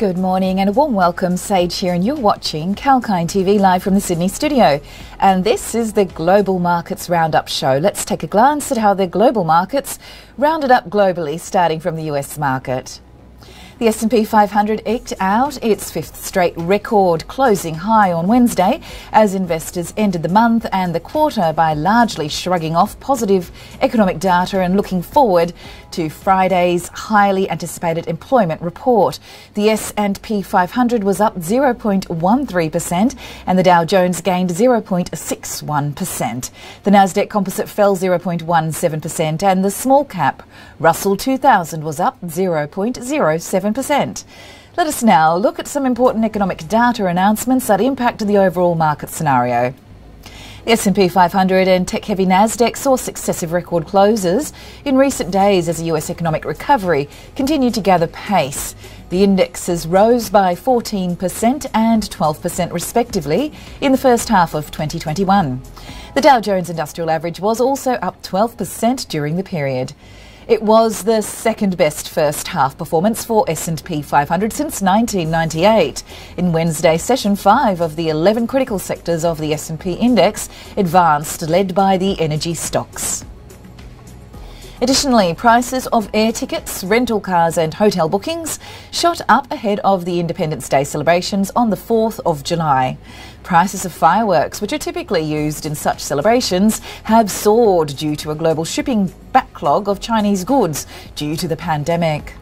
Good morning and a warm welcome, Sage here, and you're watching Kalkine TV live from the Sydney studio. And this is the Global Markets Roundup show. Let's take a glance at how the global markets rounded up globally, starting from the US market. The S&P 500 eked out its fifth straight record closing high on Wednesday as investors ended the month and the quarter by largely shrugging off positive economic data and looking forward to Friday's highly anticipated employment report. The S&P 500 was up 0.13% and the Dow Jones gained 0.61%. The Nasdaq Composite fell 0.17% and the small cap Russell 2000 was up 0.07 7%. Let us now look at some important economic data announcements that impacted the overall market scenario. The S&P 500 and tech-heavy Nasdaq saw successive record closes in recent days as the US economic recovery continued to gather pace. The indexes rose by 14% and 12% respectively in the first half of 2021. The Dow Jones Industrial Average was also up 12% during the period. It was the second best first half performance for S&P 500 since 1998. In Wednesday's session 5 of the 11 critical sectors of the S&P index advanced led by the energy stocks. Additionally, prices of air tickets, rental cars, and hotel bookings shot up ahead of the Independence Day celebrations on the 4th of July. Prices of fireworks, which are typically used in such celebrations, have soared due to a global shipping backlog of Chinese goods due to the pandemic.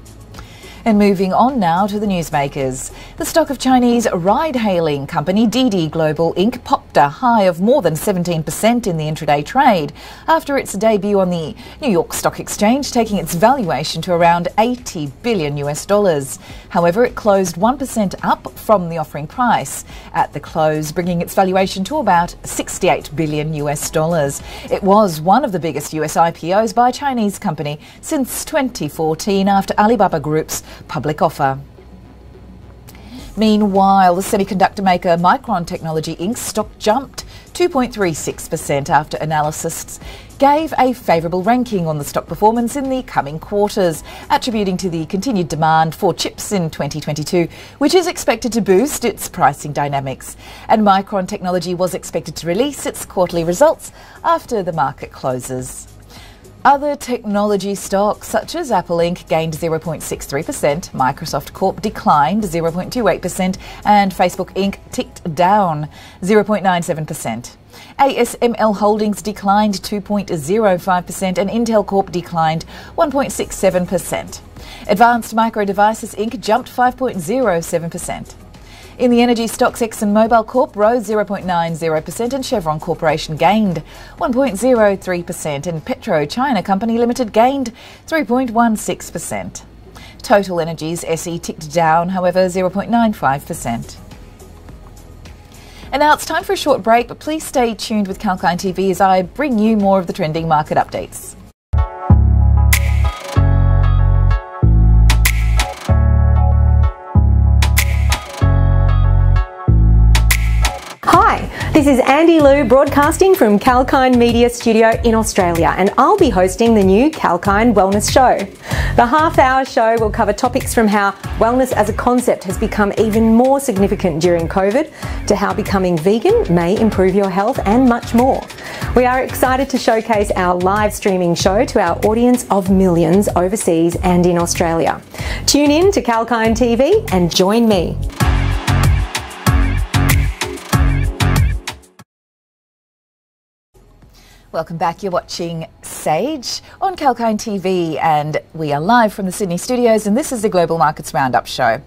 And moving on now to the newsmakers. The stock of Chinese ride hailing company Didi Global Inc. popped a high of more than 17% in the intraday trade after its debut on the New York Stock Exchange, taking its valuation to around 80 billion US dollars. However, it closed 1% up from the offering price at the close, bringing its valuation to about 68 billion US dollars. It was one of the biggest US IPOs by a Chinese company since 2014 after Alibaba Group's public offer. Meanwhile, the semiconductor maker Micron Technology Inc. stock jumped 2.36% after analysts gave a favourable ranking on the stock performance in the coming quarters, attributing to the continued demand for chips in 2022, which is expected to boost its pricing dynamics. And Micron Technology was expected to release its quarterly results after the market closes. Other technology stocks such as Apple Inc. gained 0.63%, Microsoft Corp declined 0.28%, and Facebook Inc. ticked down 0.97%. ASML Holdings declined 2.05% and Intel Corp declined 1.67%. Advanced Micro Devices Inc. jumped 5.07%. In the energy stocks, ExxonMobil Corp rose 0.90% and Chevron Corporation gained 1.03% and PetroChina Company Limited gained 3.16%. Total Energies SE ticked down, however, 0.95%. And now it's time for a short break, but please stay tuned with Kalkine TV as I bring you more of the trending market updates. This is Andy Liu broadcasting from Kalkine Media Studio in Australia, and I'll be hosting the new Kalkine Wellness Show. The half hour show will cover topics from how wellness as a concept has become even more significant during COVID to how becoming vegan may improve your health and much more. We are excited to showcase our live streaming show to our audience of millions overseas and in Australia. Tune in to Kalkine TV and join me. Welcome back. You're watching Sage on Kalkine TV, and we are live from the Sydney studios, and this is the Global Markets Roundup show.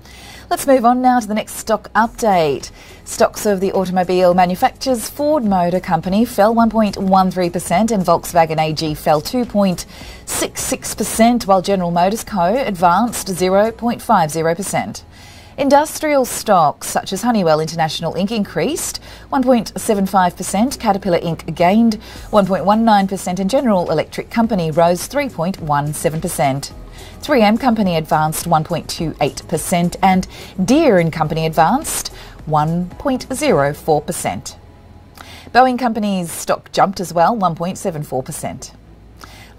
Let's move on now to the next stock update. Stocks of the automobile manufacturers Ford Motor Company fell 1.13% and Volkswagen AG fell 2.66%, while General Motors Co. advanced 0.50%. Industrial stocks such as Honeywell International Inc. increased 1.75%, Caterpillar Inc. gained 1.19%, and General Electric Company rose 3.17%. 3M Company advanced 1.28%, and Deere and Company advanced 1.04%. Boeing Company's stock jumped as well, 1.74%.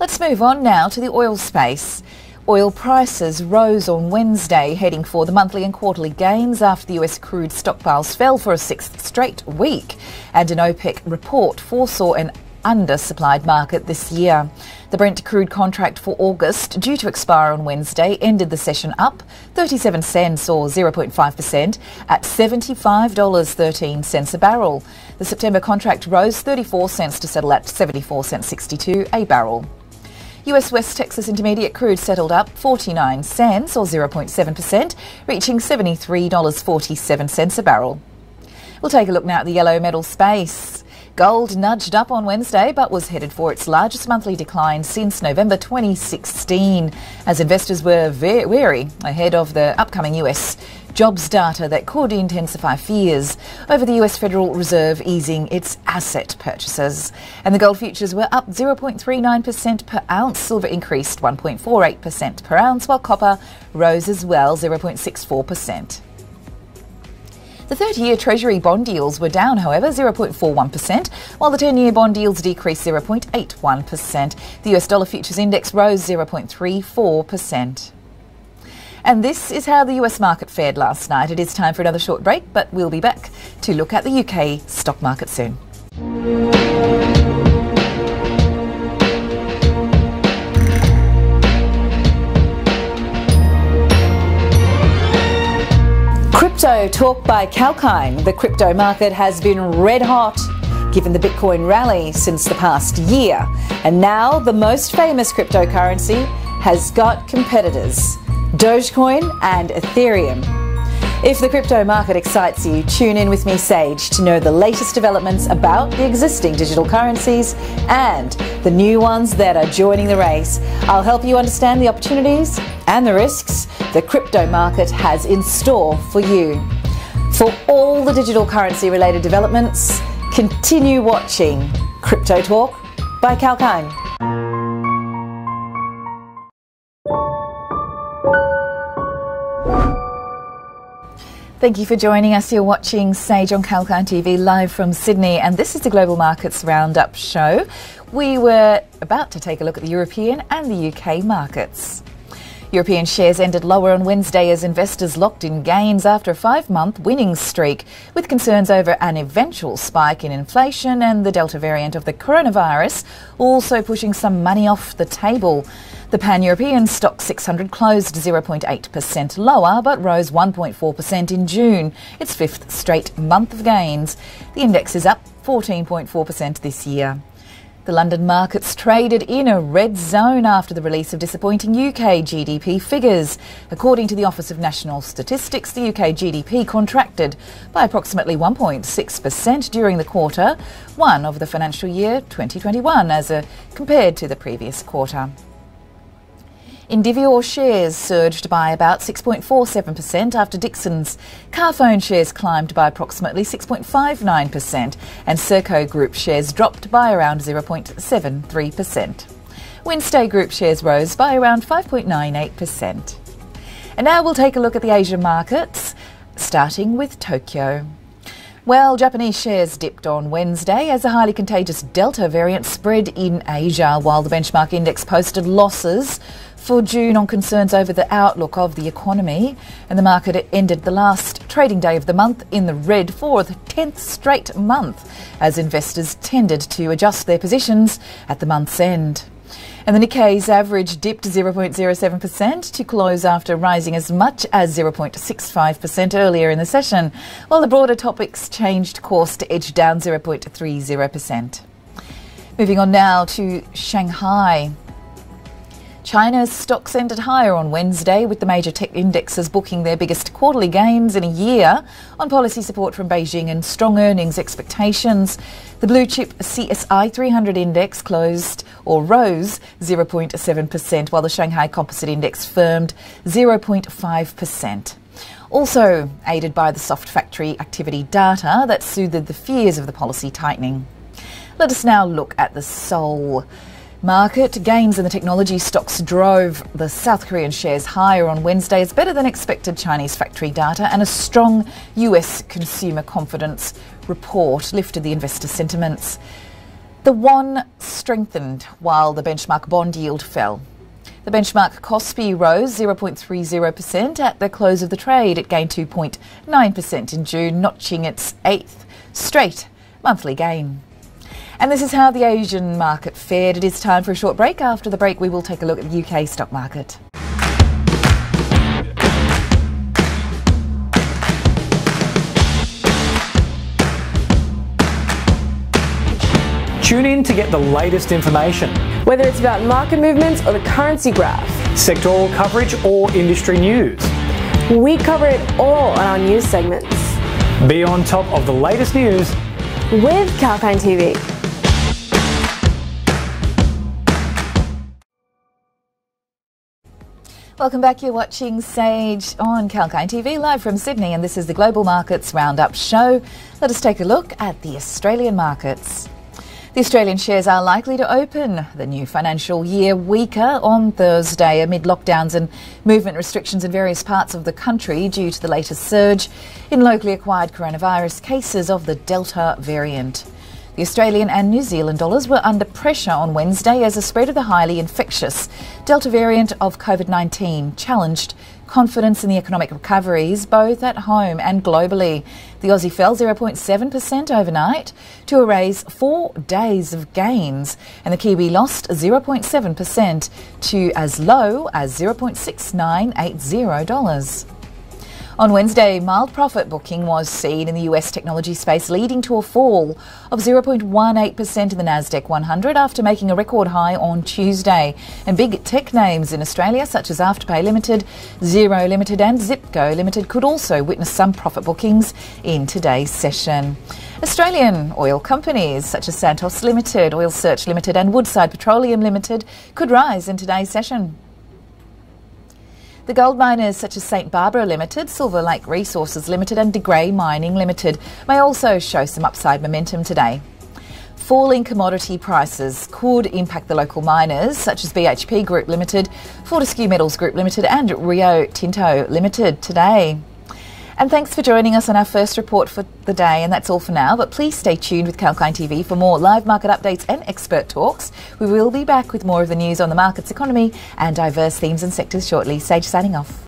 Let's move on now to the oil space. Oil prices rose on Wednesday, heading for the monthly and quarterly gains after the US crude stockpiles fell for a sixth straight week, and an OPEC report foresaw an undersupplied market this year. The Brent crude contract for August, due to expire on Wednesday, ended the session up 37 cents or 0.5% at $75.13 a barrel. The September contract rose 34 cents to settle at 74 cents 62 a barrel. US West Texas Intermediate crude settled up 49 cents or 0.7%, reaching $73.47 a barrel. We'll take a look now at the yellow metal space. Gold nudged up on Wednesday but was headed for its largest monthly decline since November 2016 as investors were very wary ahead of the upcoming US jobs data that could intensify fears over the US Federal Reserve easing its asset purchases. And the gold futures were up 0.39% per ounce, silver increased 1.48% per ounce, while copper rose as well 0.64%. The 30 year Treasury bond yields were down, however, 0.41%, while the 10 year bond yields decreased 0.81%. The US dollar futures index rose 0.34%. And this is how the US market fared last night. It is time for another short break, but we'll be back to look at the UK stock market soon. Crypto talk by Kalkine. The crypto market has been red hot given the Bitcoin rally since the past year. And now the most famous cryptocurrency has got competitors Dogecoin and Ethereum. If the crypto market excites you, tune in with me, Sage, to know the latest developments about the existing digital currencies and the new ones that are joining the race. I'll help you understand the opportunities and the risks the crypto market has in store for you. For all the digital currency related developments, continue watching Crypto Talk by Kalkine. Thank you for joining us. You're watching Sage on Kalkine TV live from Sydney, and this is the Global Markets Roundup show. We were about to take a look at the European and the UK markets. European shares ended lower on Wednesday as investors locked in gains after a five month winning streak, with concerns over an eventual spike in inflation and the Delta variant of the coronavirus also pushing some money off the table. The pan European STOXX 600 closed 0.8% lower but rose 1.4% in June, its fifth straight month of gains. The index is up 14.4% this year. The London markets traded in a red zone after the release of disappointing UK GDP figures. According to the Office of National Statistics, the UK GDP contracted by approximately 1.6% during the quarter one of the financial year 2021 as a, compared to the previous quarter. Indivior shares surged by about 6.47% after Dixons Carphone shares climbed by approximately 6.59% and Serco Group shares dropped by around 0.73%. Wynnstay Group shares rose by around 5.98%. And now we'll take a look at the Asian markets, starting with Tokyo. Well, Japanese shares dipped on Wednesday as a highly contagious Delta variant spread in Asia, while the benchmark index posted losses for June on concerns over the outlook of the economy. And the market ended the last trading day of the month in the red for the 10th straight month as investors tended to adjust their positions at the month's end. And the Nikkei's average dipped 0.07% to close after rising as much as 0.65% earlier in the session, while the broader TOPIX changed course to edge down 0.30%. Moving on now to Shanghai. China's stocks ended higher on Wednesday, with the major tech indexes booking their biggest quarterly gains in a year on policy support from Beijing and strong earnings expectations. The blue chip CSI 300 index closed or rose 0.7%, while the Shanghai Composite Index firmed 0.5%. Also aided by the soft factory activity data that soothed the fears of the policy tightening. Let us now look at the Seoul Market gains in the technology stocks drove the South Korean shares higher on Wednesday as better than expected Chinese factory data and a strong US consumer confidence report lifted the investor sentiments. The won strengthened while the benchmark bond yield fell. The benchmark KOSPI rose 0.30% at the close of the trade. It gained 2.9% in June, notching its eighth straight monthly gain. And this is how the Asian market fared. It is time for a short break. After the break, we will take a look at the UK stock market. Tune in to get the latest information. Whether it's about market movements or the currency graph, sectoral coverage or industry news. We cover it all on our news segments. Be on top of the latest news with Kalkine TV. Welcome back. You're watching Sage on Kalkine TV live from Sydney, and this is the Global Markets Roundup show. Let us take a look at the Australian markets. The Australian shares are likely to open the new financial year weaker on Thursday amid lockdowns and movement restrictions in various parts of the country due to the latest surge in locally acquired coronavirus cases of the Delta variant. The Australian and New Zealand dollars were under pressure on Wednesday as the spread of the highly infectious Delta variant of COVID 19 challenged confidence in the economic recoveries both at home and globally. The Aussie fell 0.7% overnight to erase four days of gains, and the Kiwi lost 0.7% to as low as $0.6980. On Wednesday, mild profit booking was seen in the US technology space, leading to a fall of 0.18% in the Nasdaq 100 after making a record high on Tuesday. And big tech names in Australia, such as Afterpay Limited, Xero Limited, and Zip-Co Limited, could also witness some profit bookings in today's session. Australian oil companies such as Santos Limited, Oil Search Limited, and Woodside Petroleum Limited could rise in today's session. The gold miners such as St Barbara Limited, Silver Lake Resources Limited and De Grey Mining Limited may also show some upside momentum today. Falling commodity prices could impact the local miners such as BHP Group Limited, Fortescue Metals Group Limited and Rio Tinto Limited today. And thanks for joining us on our first report for the day. And that's all for now. But please stay tuned with Kalkine TV for more live market updates and expert talks. We will be back with more of the news on the markets, economy, and diverse themes and sectors shortly. Sage signing off.